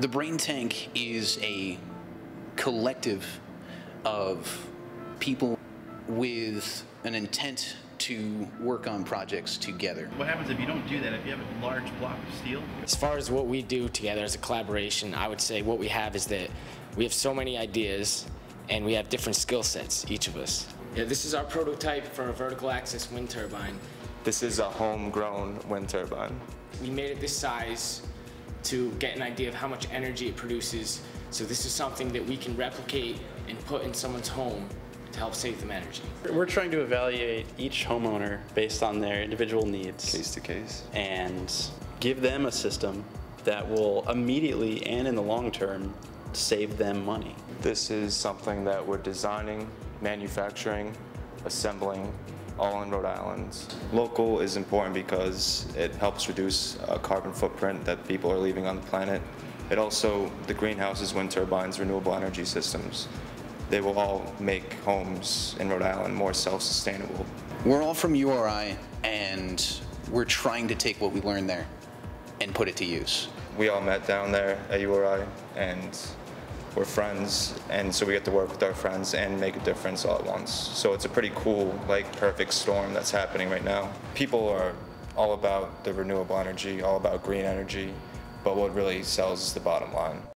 The Brain Tank is a collective of people with an intent to work on projects together. What happens if you don't do that? If you have a large block of steel? As far as what we do together as a collaboration, I would say what we have is that we have so many ideas and we have different skill sets, each of us. Yeah, this is our prototype for a vertical axis wind turbine. This is a homegrown wind turbine. We made it this size to get an idea of how much energy it produces. So this is something that we can replicate and put in someone's home to help save them energy. We're trying to evaluate each homeowner based on their individual needs Case to case. and give them a system that will immediately and in the long term save them money. This is something that we're designing, manufacturing, assembling, all in Rhode Island. Local is important because it helps reduce uh, carbon footprint that people are leaving on the planet. It also, the greenhouses, wind turbines, renewable energy systems, they will all make homes in Rhode Island more self-sustainable. We're all from URI and we're trying to take what we learned there and put it to use. We all met down there at URI and we're friends and so we get to work with our friends and make a difference all at once. So it's a pretty cool, like perfect storm that's happening right now. People are all about the renewable energy, all about green energy, but what really sells is the bottom line.